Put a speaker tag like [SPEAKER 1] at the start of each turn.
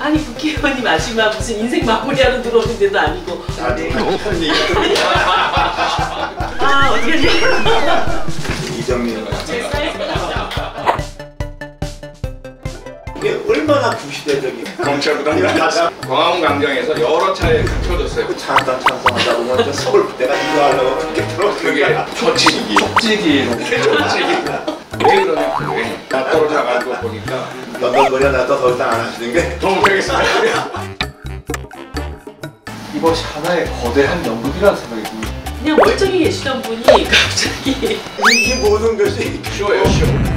[SPEAKER 1] 아니 국회의원이 마지막 무슨 인생 마무리하러 들어오는 데도 아니고.
[SPEAKER 2] 나도 한 얘기가
[SPEAKER 1] 아 어떻게 하지?
[SPEAKER 2] 이정민 이게 얼마나 구시대적인
[SPEAKER 3] 검찰부다 광화문 광장에서 여러 차례 펴줬어요.
[SPEAKER 2] 찬성 찬성하다 보면 서울 내가 이거 하려고 그렇게
[SPEAKER 3] 그게
[SPEAKER 2] 들어오는
[SPEAKER 3] 초치기.
[SPEAKER 4] 찌기.
[SPEAKER 3] 초치기. 왜 그러 냐? 왜? 나 떨어져가지고 보니까
[SPEAKER 2] 넌넌거려 나도 더 이상 안 하시는
[SPEAKER 3] 게더 못하겠습니다.
[SPEAKER 4] 이것이 하나의 거대한 연극이라는 생각이 듭니다.
[SPEAKER 1] 그냥 멀쩡히 계시던 분이 갑자기
[SPEAKER 2] 이 모든 것이
[SPEAKER 3] 쉬워요, 쉬워.